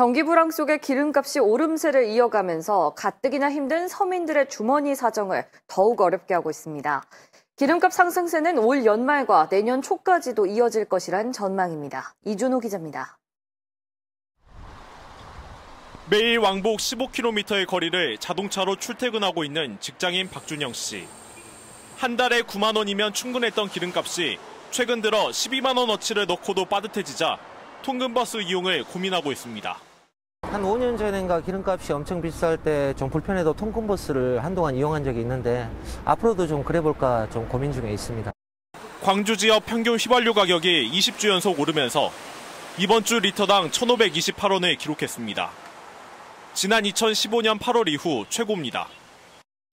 경기 불황 속에 기름값이 오름세를 이어가면서 가뜩이나 힘든 서민들의 주머니 사정을 더욱 어렵게 하고 있습니다. 기름값 상승세는 올 연말과 내년 초까지도 이어질 것이란 전망입니다. 이준호 기자입니다. 매일 왕복 15km의 거리를 자동차로 출퇴근하고 있는 직장인 박준영 씨. 한 달에 9만 원이면 충분했던 기름값이 최근 들어 12만 원어치를 넣고도 빠듯해지자 통근버스 이용을 고민하고 있습니다. 한 5년 전인가 기름값이 엄청 비쌀 때 좀 불편해도 통근버스를 한동안 이용한 적이 있는데 앞으로도 좀 그래볼까 좀 고민 중에 있습니다. 광주 지역 평균 휘발유 가격이 20주 연속 오르면서 이번 주 리터당 1,528원을 기록했습니다. 지난 2015년 8월 이후 최고입니다.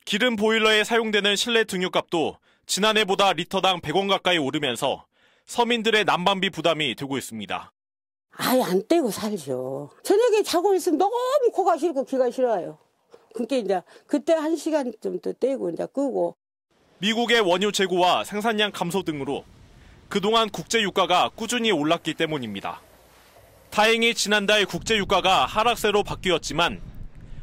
기름 보일러에 사용되는 실내 등유값도 지난해보다 리터당 100원 가까이 오르면서 서민들의 난방비 부담이 되고 있습니다. 아예 안 떼고 살죠. 저녁에 자고 있으면 너무 코가 싫고 귀가 싫어요. 그게 이제 그때 한 시간 좀 더 떼고 이제 끄고. 미국의 원유 재고와 생산량 감소 등으로 그동안 국제 유가가 꾸준히 올랐기 때문입니다. 다행히 지난달 국제 유가가 하락세로 바뀌었지만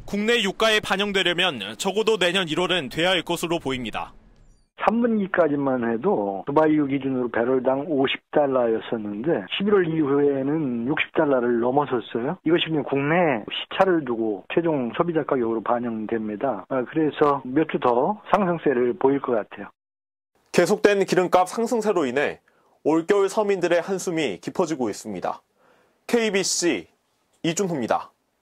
국내 유가에 반영되려면 적어도 내년 1월은 돼야 할 것으로 보입니다. 3분기까지만 해도 두바이유 기준으로 배럴당 50달러였었는데 11월 이후에는 60달러를 넘어섰어요. 이것이 국내 시차를 두고 최종 소비자 가격으로 반영됩니다. 아, 그래서 몇 주 더 상승세를 보일 것 같아요. 계속된 기름값 상승세로 인해 올겨울 서민들의 한숨이 깊어지고 있습니다. KBC 이준호입니다.